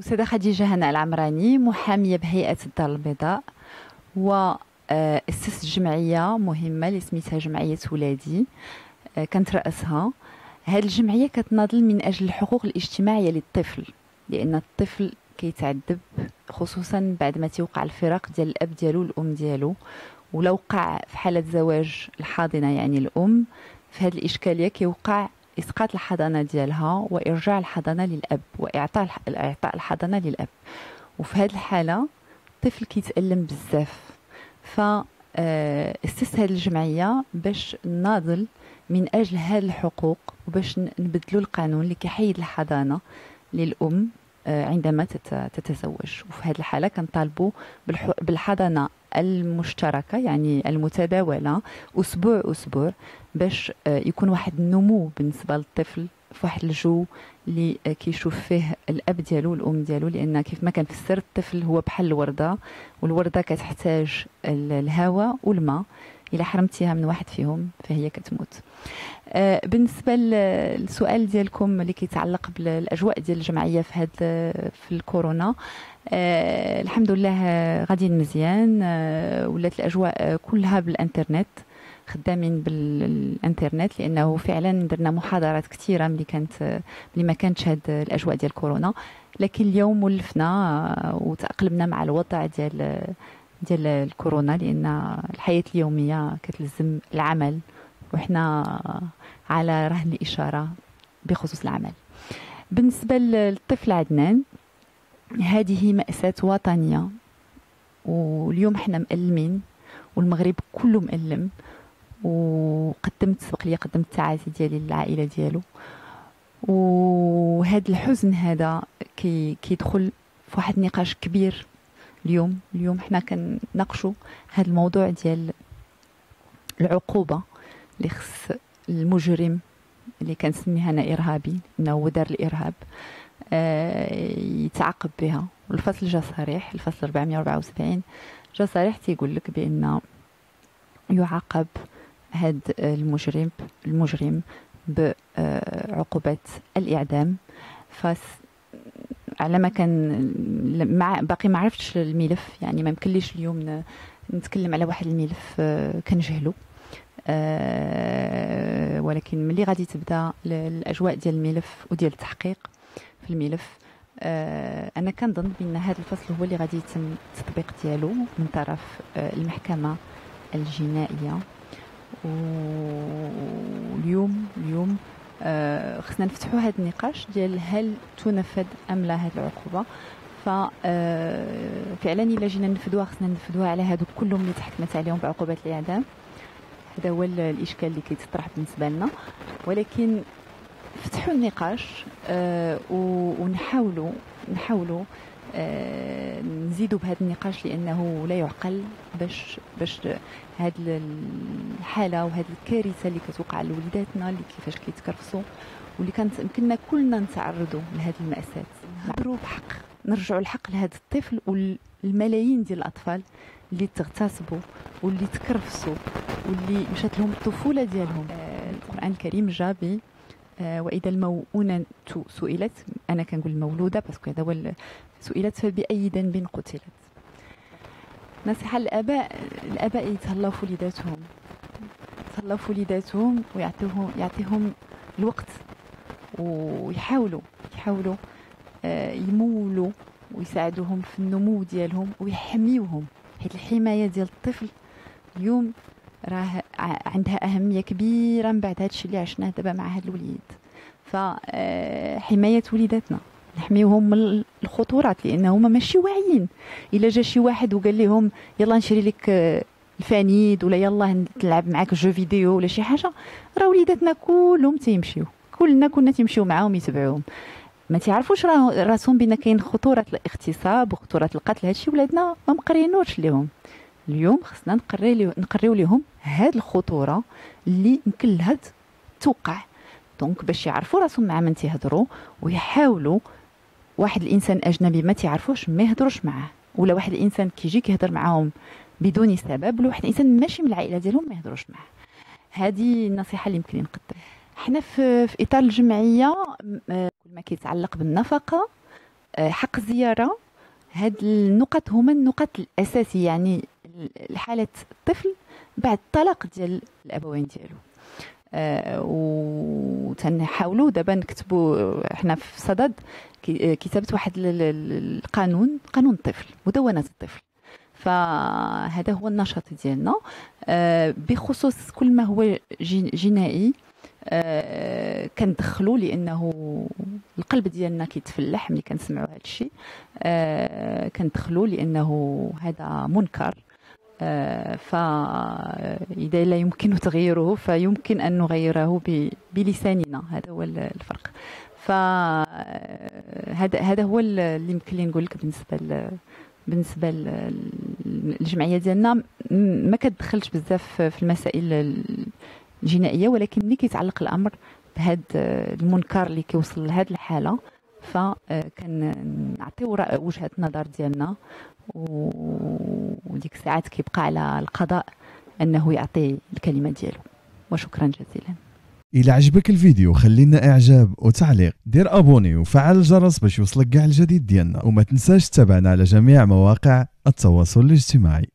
أستاذة خديجة هناء العمراني محامية بهيئة الدار البيضاء وأسست جمعية مهمة اللي سميتها جمعية ولادي آه، كانت رأسها. هذه الجمعية كتناضل من أجل الحقوق الاجتماعية للطفل لأن الطفل كيتعذب خصوصا بعد ما تيوقع الفراق ديال الأب ديالو والأم ديالو. ولا وقع في حالة زواج الحاضنة يعني الأم في هذه الإشكالية كيوقع إسقاط الحضانة ديالها وإرجاع الحضانة للأب وإعطاء إعطاء الحضانة للأب. وفي هذه الحالة الطفل كيتألم بزاف. ف آه، اسست هذه الجمعية باش ناضل من أجل هذه الحقوق وباش نبدلوا القانون اللي كيحيد الحضانة للأم آه، عندما تتزوج. وفي هذه الحالة كنطالبوا بالحضانة المشتركة يعني المتداولة أسبوع أسبوع باش آه، يكون واحد النمو بالنسبة للطفل في واحد الجو اللي كيشوف فيه الأب ديالو والام ديالو لأن كيف ما السر الطفل هو بحال الوردة والوردة كتحتاج الهواء والماء. الا حرمتيها من واحد فيهم فهي كتموت. آه، بالنسبة للسؤال ديالكم اللي كيتعلق بالأجواء ديال الجمعية في هذا في الكورونا آه، الحمد لله غاديين مزيان آه، ولات الأجواء كلها بالإنترنت خدامين بالإنترنت لأنه فعلا درنا محاضرات كثيرة ملي كانت ملي ما كانتش هاد الأجواء ديال كورونا. لكن اليوم ولفنا وتأقلمنا مع الوضع ديال ديال الكورونا لأن الحياة اليومية كتلزم العمل وحنا على رهن الإشارة بخصوص العمل. بالنسبة للطفل عدنان هذه مأساة وطنية واليوم إحنا مألمين والمغرب كله مألم وقدمت سبق لي قدمت التعازي ديالي للعائلة ديالو. وهذا الحزن هذا كي كيدخل في واحد النقاش كبير اليوم اليوم حنا كنناقشوا هذا الموضوع ديال العقوبة اللي خص المجرم اللي كنسميها أنا ارهابي إنه هو دار الإرهاب آه يتعاقب بها. والفصل جا صريح الفصل 474 جا صريح تيقول لك بأن يعاقب هاد المجرم المجرم بعقوبة الإعدام. فس على ما كان مع باقي ما عرفتش الملف يعني ما يمكنليش اليوم نتكلم على واحد الملف آه، كنجهلو. أه ولكن ملي غادي تبدا الأجواء ديال الملف وديال التحقيق في الملف أه أنا كنظن بأن هذا الفصل هو اللي غادي يتم التطبيق ديالو من طرف المحكمة الجنائية. آه خصنا نفتحوا هذا النقاش ديال هل تنفذ أم لا هذه العقوبة. ففعلا آه إلا جينا ننفذوها خصنا ننفذوها على هذوك كلهم اللي تحكمت عليهم بعقوبه الإعدام. هذا هو الإشكال اللي كيتطرح بالنسبة لنا. ولكن فتحوا النقاش آه ونحاولوا نحاولوا آه نزيدوا بهذا النقاش لأنه لا يعقل باش باش هذه الحالة وهذه الكارثة اللي كتوقع لوليداتنا اللي كيفاش كيتكرفسوا واللي كانت يمكننا كلنا نتعرضوا لهذه المأساة. نعبروا بحق نرجعوا الحق لهذا الطفل والملايين ديال الأطفال اللي تغتصبوا واللي تكرفسوا واللي مشات لهم الطفولة ديالهم. آه القرآن الكريم جا آه وإذا الموؤونة سئلت أنا كنقول المولوده باسكو هذا هو سئلت فبأي ذنب قتلت. نصيحة للآباء الآباء يتهلاو في وليداتهم يتهلاو في وليداتهم ويعطيهم يعطيهم الوقت ويحاولوا يحاولوا آه، يمولوا ويساعدوهم في النمو ديالهم ويحميوهم. حيت الحماية ديال الطفل اليوم راه عندها أهمية كبيرة من بعد هادشي اللي عشناه دابا مع هاد الوليد. فحماية آه، وليداتنا. نحميوهم من الخطورات لأن هما ماشي واعيين. إلا جا شي واحد وقال لهم يلا نشري لك آه، الفانيد ولا يلا نلعب معاك جو فيديو ولا شي حاجة. راه وليداتنا كلهم تيمشيو. كلنا كنا تيمشيو معاهم يتبعوهم. ما تعرفوش راسهم بان كاين خطوره الاغتصاب وخطوره القتل. هادشي ولادنا ما مقرينوش ليهم. اليوم خصنا نقري نقريو ليهم هاد الخطورة اللي يمكن لها توقع. donc باش يعرفوا راسهم مع من تيهضروا ويحاولوا واحد الإنسان أجنبي ما تعرفوش ما يهضروش معاه. ولا واحد الإنسان كيجي كيهضر معاهم بدون سبب ولا واحد الإنسان ماشي من العائلة ديالهم ما يهضروش معاه. هذه النصيحة اللي يمكن نقدم. حنا في, في إطار الجمعية كل ما كيتعلق بالنفقة حق الزياره هاد النقط هما النقط الأساسية. يعني لحالة الطفل بعد الطلاق ديال الأبوين ديالو. آه وتنحاولوا دابا نكتبوا حنا في صدد كتابة واحد القانون قانون الطفل مدونة الطفل. فهذا هو النشاط ديالنا. آه بخصوص كل ما هو جنائي آه كندخلوا لأنه القلب ديالنا كيتفلح ملي كنسمعوا هذا الشيء آه كندخلوا لأنه هذا منكر. آه فإذا لا يمكن تغييره فيمكن أن نغيره بلساننا. هذا هو الفرق. فهذا هذا هو اللي يمكن لي نقول لك بالنسبة بالنسبة للجمعية ديالنا. ما كتدخلش بزاف في المسائل الجنائية ولكن ملي كيتعلق الأمر بهذا المنكر اللي كيوصل لهذه الحالة فكنعطيو وجهة النظر ديالنا وديك الساعات كيبقى على القضاء أنه يعطي الكلمة ديالو. وشكرا جزيلا. إلى عجبك الفيديو خلينا إعجاب وتعليق. دير أبوني وفعل الجرس باش يوصلك كاع الجديد ديالنا وما تنساش تتابعنا على جميع مواقع التواصل الاجتماعي.